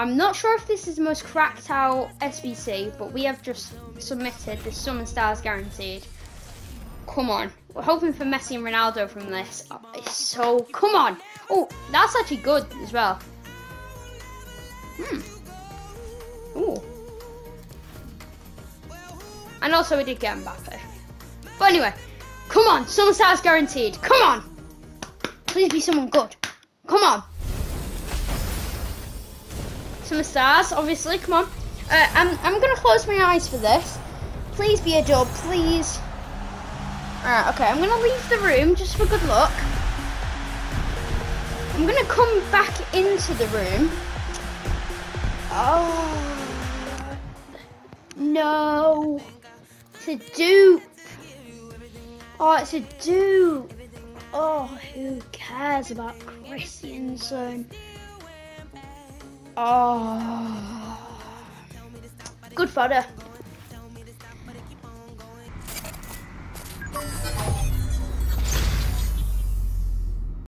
I'm not sure if this is the most cracked out SBC, but we have just submitted the Summer Stars guaranteed. Come on. We're hoping for Messi and Ronaldo from this. Oh, it's so. Come on. Oh, that's actually good as well. Hmm. Ooh. And also we did get Mbappe. But anyway, come on. Summer Stars guaranteed. Come on. Please be someone good. Come on. Some stars, obviously. Come on. Uh, I'm, I'm going to close my eyes for this. Please be a dub, please. Alright, okay. I'm going to leave the room just for good luck. I'm going to come back into the room. Oh. No. It's a dupe. Oh, it's a dupe. Oh, who cares about Christiansen? Oh. Good fodder.